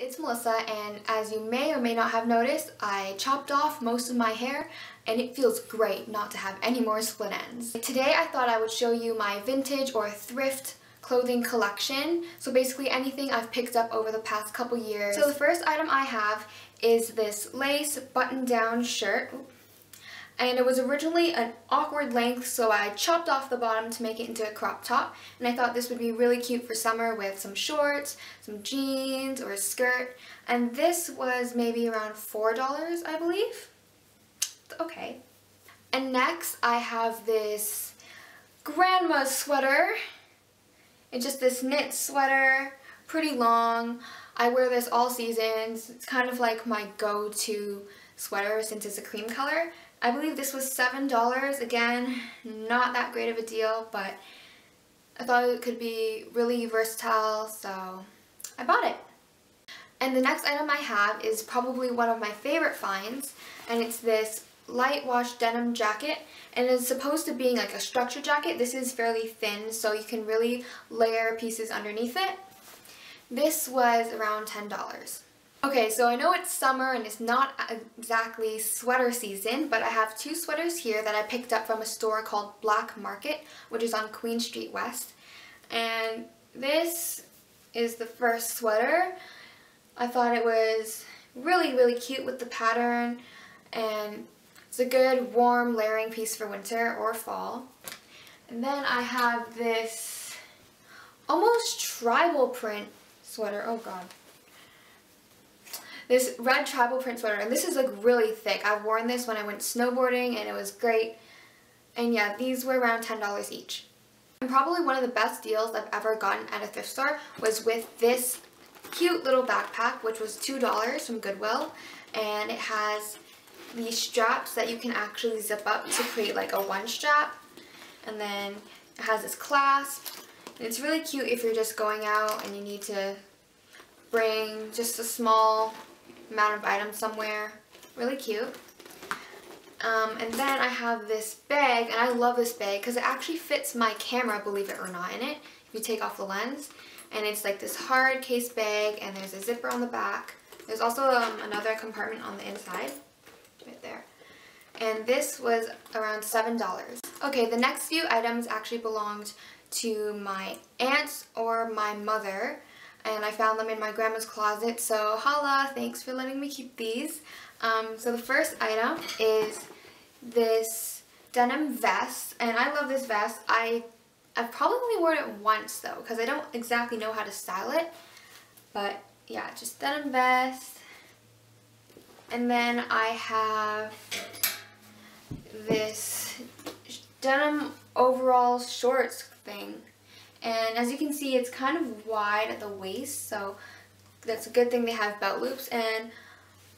it's Melissa and as you may or may not have noticed, I chopped off most of my hair and it feels great not to have any more split ends. Today I thought I would show you my vintage or thrift clothing collection. So basically anything I've picked up over the past couple years. So the first item I have is this lace button-down shirt and it was originally an awkward length so I chopped off the bottom to make it into a crop top and I thought this would be really cute for summer with some shorts, some jeans or a skirt and this was maybe around $4 I believe. Okay. And next I have this grandma sweater. It's just this knit sweater, pretty long. I wear this all seasons. It's kind of like my go-to sweater since it's a cream color I believe this was $7. Again, not that great of a deal, but I thought it could be really versatile, so I bought it. And the next item I have is probably one of my favorite finds, and it's this light wash denim jacket and it's supposed to being like a structure jacket. This is fairly thin so you can really layer pieces underneath it. This was around $10. Okay, so I know it's summer and it's not exactly sweater season, but I have two sweaters here that I picked up from a store called Black Market, which is on Queen Street West. And this is the first sweater. I thought it was really, really cute with the pattern, and it's a good warm layering piece for winter or fall. And then I have this almost tribal print sweater. Oh god. This red tribal print sweater, and this is like really thick. I've worn this when I went snowboarding and it was great. And yeah, these were around $10 each. And probably one of the best deals I've ever gotten at a thrift store was with this cute little backpack, which was $2 from Goodwill. And it has these straps that you can actually zip up to create like a one strap. And then it has this clasp. And it's really cute if you're just going out and you need to bring just a small amount of items somewhere. Really cute. Um, and then I have this bag, and I love this bag because it actually fits my camera, believe it or not, in it, if you take off the lens. And it's like this hard case bag, and there's a zipper on the back. There's also um, another compartment on the inside, right there. And this was around $7. Okay, the next few items actually belonged to my aunts or my mother and I found them in my grandma's closet. So holla, thanks for letting me keep these. Um, so the first item is this denim vest, and I love this vest. I, I've probably only worn it once though, because I don't exactly know how to style it. But yeah, just denim vest. And then I have this denim overall shorts thing. And as you can see, it's kind of wide at the waist, so that's a good thing they have belt loops. And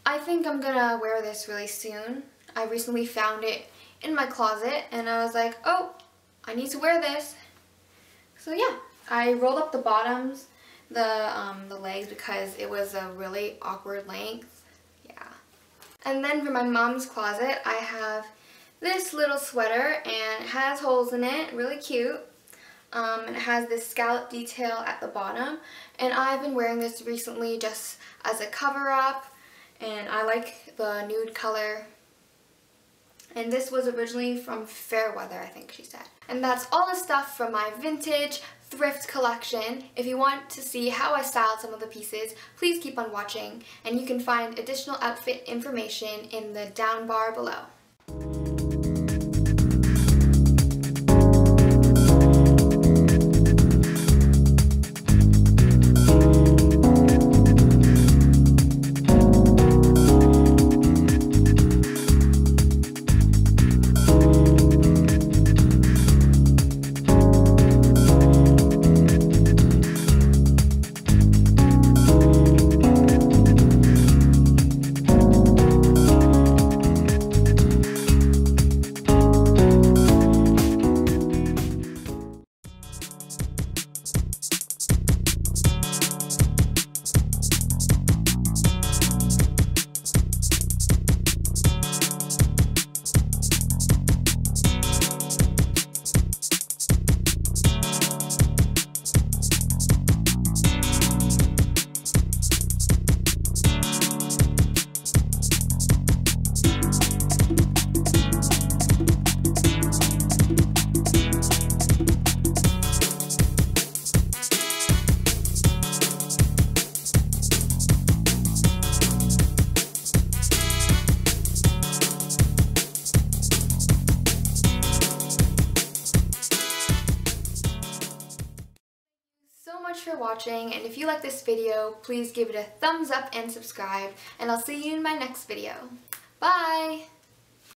I think I'm gonna wear this really soon. I recently found it in my closet, and I was like, oh, I need to wear this. So yeah, I rolled up the bottoms, the, um, the legs, because it was a really awkward length. Yeah. And then for my mom's closet, I have this little sweater, and it has holes in it, really cute. Um, and it has this scallop detail at the bottom. And I've been wearing this recently just as a cover up. And I like the nude color. And this was originally from Fairweather, I think she said. And that's all the stuff from my vintage thrift collection. If you want to see how I styled some of the pieces, please keep on watching. And you can find additional outfit information in the down bar below. Much for watching, and if you like this video, please give it a thumbs up and subscribe, and I'll see you in my next video. Bye!